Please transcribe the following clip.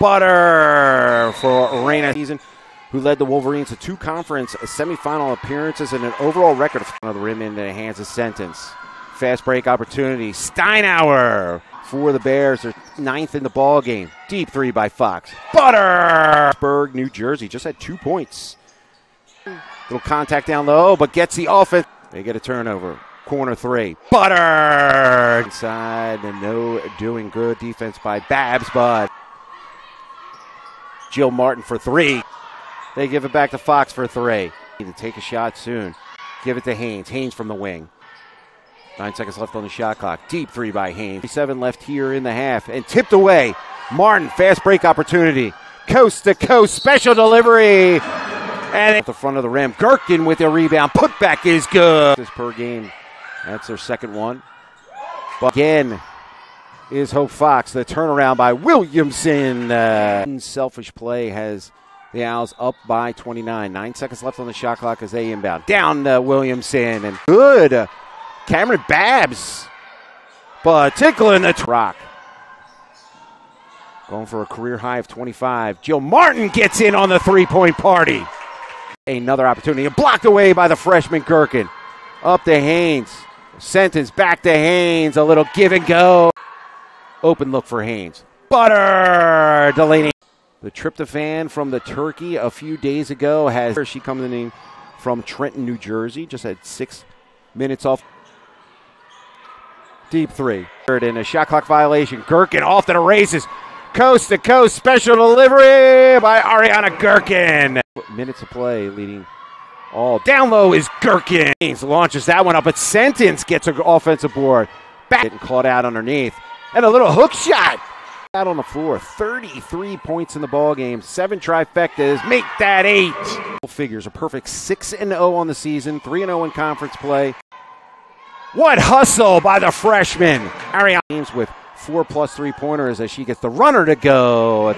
Butter for Reina season, who led the Wolverines to two conference semifinal appearances and an overall record of the rim in the hands of Sentence. Fast break opportunity. Steinauer for the Bears. They're ninth in the ball game. Deep three by Fox. Butterburg, New Jersey, just had two points. Little contact down low, but gets the offense. They get a turnover. Corner three. Butter inside and no doing good defense by Babs, but Jill Martin for three. They give it back to Fox for three. Need to take a shot soon. Give it to Haynes. Haynes from the wing. Nine seconds left on the shot clock. Deep three by Haynes. Seven left here in the half and tipped away. Martin, fast break opportunity. Coast to coast, special delivery. And at the front of the rim, Gherkin with a rebound. Putback is good. This per game. That's their second one. But again, is Hope Fox. The turnaround by Williamson. Uh, selfish play has the Owls up by 29. Nine seconds left on the shot clock as they inbound. Down uh, Williamson. And good. Cameron Babs. But tickling the rock. Going for a career high of 25. Jill Martin gets in on the three point party. Another opportunity. Blocked away by the freshman Gherkin. Up to Haynes. Sentence back to Haynes. A little give and go. Open look for Haynes. Butter Delaney. The tryptophan from the turkey a few days ago has she coming in from Trenton, New Jersey. Just had six minutes off. Deep three. In a shot clock violation. Gherkin off to the races. Coast to coast special delivery by Ariana Gherkin. Minutes of play leading all down low is Gherkin. Launches that one up, but Sentence gets an offensive board. Back getting caught out underneath. And a little hook shot. Out on the floor. 33 points in the ball game. Seven trifectas. Make that eight. Figures a perfect 6 and 0 on the season. 3 and 0 in conference play. What hustle by the freshman. Ariana with four plus three pointers as she gets the runner to go.